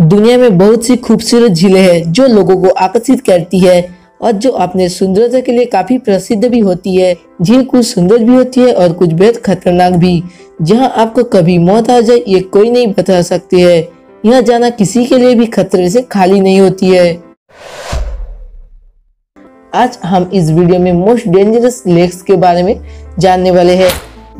दुनिया में बहुत सी खूबसूरत झीलें हैं जो लोगों को आकर्षित करती है और जो अपने सुंदरता के लिए काफ़ी प्रसिद्ध भी होती है। झील कुछ सुंदर भी होती है और कुछ बेहद खतरनाक भी। जहाँ आपको कभी मौत आ जाए, ये कोई नहीं बता सकती है। यहाँ जाना किसी के लिए भी खतरे से खाली नहीं होती है। आज हम इस वीडियो में मोस्ट डेंजरस लेक्स के बारे में जानने वाले हैं।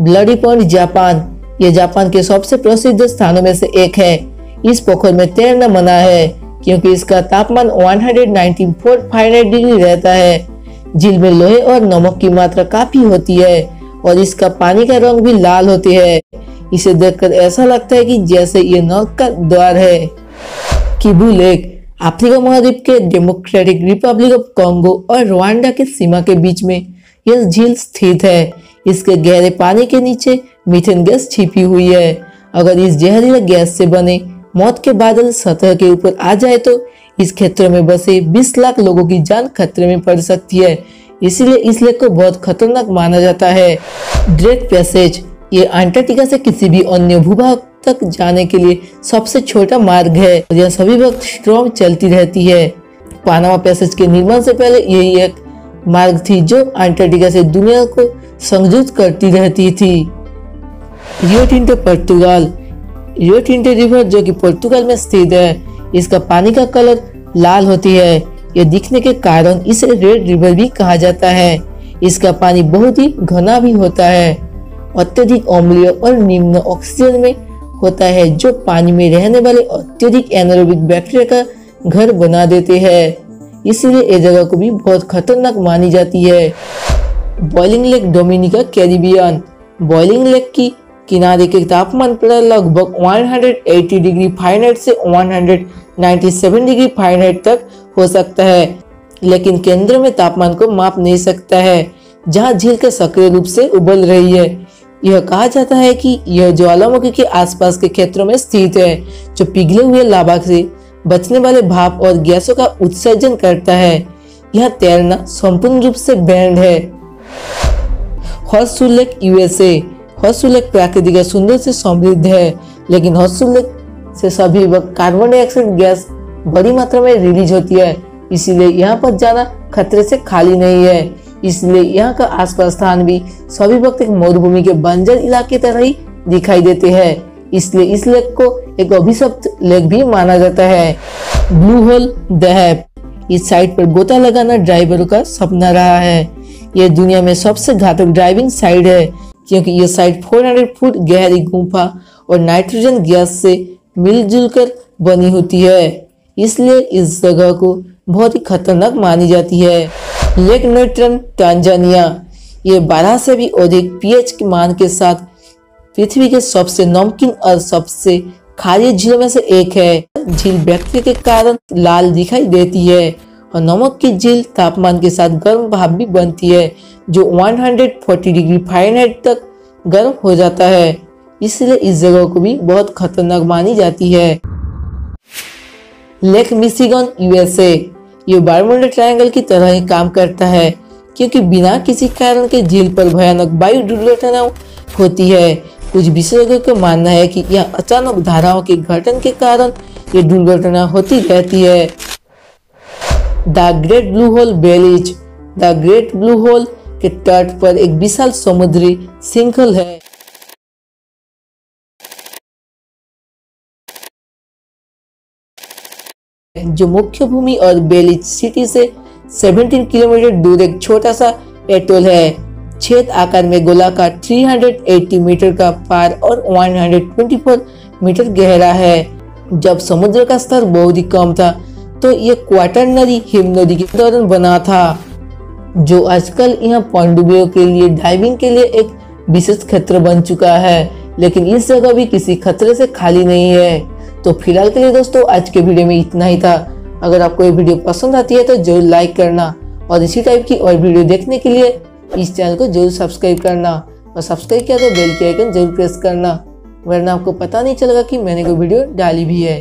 Bloody point Japan. ये जापान के सबसे प्रसिद्ध स्थानों में से एक है। इस पोखर में तैरना मना है, क्योंकि इसका तापमान 194 फारेनहाइट डिग्री रहता है। झील में लोहे और नमक की मात्रा काफ़ी होती है, और इसका पानी का रंग भी लाल होते है। इसे देखकर ऐसा लगता है कि जैसे ये नर्क का द्वार है। किबू लेक, अफ्रीका महाद्वीप के डेमोक्रेटिक रिपब्लिक ऑफ़ कॉन्गो और रवांडा के सीमा के बीच में यह झील स्थित है। इसके गहरे पानी के नीचे मीथेन गैस छिपी हुई है। अगर इस जहरीले गैस से बने मौत के बादल सतह के ऊपर आ जाए तो इस क्षेत्र में बसे 20 लाख लोगों की जान खतरे में पड़ सकती है। इसीलिए इस लेक को बहुत खतरनाक माना जाता है। ड्रेक पैसेज ये अंटार्कटिका से किसी भी अन्य भूभाग तक जाने के लिए सबसे छोटा मार्ग है और यह सभी वक्त स्ट्रॉन्ग चलती रहती है। पानामा पैसेज के निर्माण से पहले यही एक मार्ग थी जो अंटार्कटिका से दुनिया को संयुक्त करती रहती थी। रियो टिंटो पुर्तगाल रियो टिंटे रिवर जो कि पुर्तगाल में स्थित है, इसका पानी का कलर लाल होती है। यह दिखने के कारण इसे रेड रिवर भी कहा जाता है। इसका पानी बहुत ही घना भी होता है। अत्यधिक अम्लीय और निम्न ऑक्सीजन में होता है, जो पानी में रहने वाले अत्यधिक एनारोबिक बैक्टीरिया का घर बना देते हैं। इसलिए ये जगह को भी बहुत खतरनाक मानी जाती है। Boiling lake Dominica Caribbean boiling lake की किनारे के तापमान पर लगभग 180 डिग्री फारेनहाइट से 197 डिग्री फारेनहाइट तक हो सकता है, लेकिन केंद्र में तापमान को माप नहीं सकता है, जहाँ झील के सक्रिय रूप से उबल रही है। यह कहा जाता है कि यह ज्वालामुखी के आसपास के क्षेत्रों में स्थित है, जो पिघले हुए लाभा से बचने वाले भाप और गैसों का उत्सर्जन करता है। यह तैरना संपूर्ण रूप से बैंड है। लेक हॉस्टुलेक प्राकृतिक सुंदर से समृद्ध है, लेकिन हॉस्टुलेक से सभी वक्त कार्बन डाइऑक्साइड गैस बड़ी मात्रा में रिलीज़ होती है, इसीलिए यहाँ पर जाना खतरे से खाली नहीं है। इसलिए यहाँ का आसपास स्थान भी सभी वक्त एक मरुभूमि के बंजर इलाके तरह ही दिखाई देते हैं। इसलिए इस लेक को एक अभिशप्त लेक भी माना जाता है। ब्लू होल दहब इस साइट पर गोता लगाना ड्राइवरों का सपना रहा है। यह दुनिया में सबसे घातक ड्राइविंग साइड है। क्योंकि ये साइट 400 फुट गहरी गुफा और नाइट्रोजन गैस से मिलजुल कर बनी होती है। इसलिए इस जगह को बहुत ही खतरनाक मानी जाती है। लेक नेट्रन टांजानिया ये बारह से भी अधिक पीएच के मान के साथ पृथ्वी के सबसे नमकीन और सबसे खारी झीलों में से एक है। झील व्यक्ति के कारण लाल दिखाई देती है। और नमक की झील तापमान के साथ गर्म भाप भी बनती है, जो 140 डिग्री फारेनहाइट तक गर्म हो जाता है। इसलिए इस जगह को भी बहुत खतरनाक मानी जाती है। लेक मिशिगन यूएसए ये बारमुंडा ट्रायंगल की तरह ही काम करता है, क्योंकि बिना किसी कारण के झील पर भयानक वायु दुर्घटना होती है। कुछ विशेषज्ञों का मानना है कि यह अचानक धाराओं के घटन के कारण ये दुर्घटना होती रहती है। The Great Blue Hole Belize the Great Blue Hole के तट पर एक विशाल समुद्री श्रृंखल है। जो मुख्य भूमि और बेलीज सिटी से 17 किलोमीटर दूर एक छोटा सा एटोल है। छेद आकार में गोलाकार 380 मीटर का पार और 124 मीटर गहरा है। जब समुद्र का स्तर बहुत ही कम था तो ये क्वाटरनरी हिम नदी के दौरान बना था, जो आजकल यहाँ पनडुब्बियों के लिए डाइविंग के लिए एक विशेष क्षेत्र बन चुका है। लेकिन इस जगह भी किसी खतरे से खाली नहीं है। तो फ़िलहाल के लिए दोस्तों, आज के वीडियो में इतना ही था। अगर आपको ये वीडियो पसंद आती है तो ज़रूर लाइक करना। और इसी टाइप की और वीडियो देखने के लिए इस चैनल को ज़रूर सब्सक्राइब करना। और सब्सक्राइब किया तो बेल के आइकन ज़रूर प्रेस करना। वरना आपको पता नहीं चलेगा कि मैंने कोई वीडियो डाली भी है।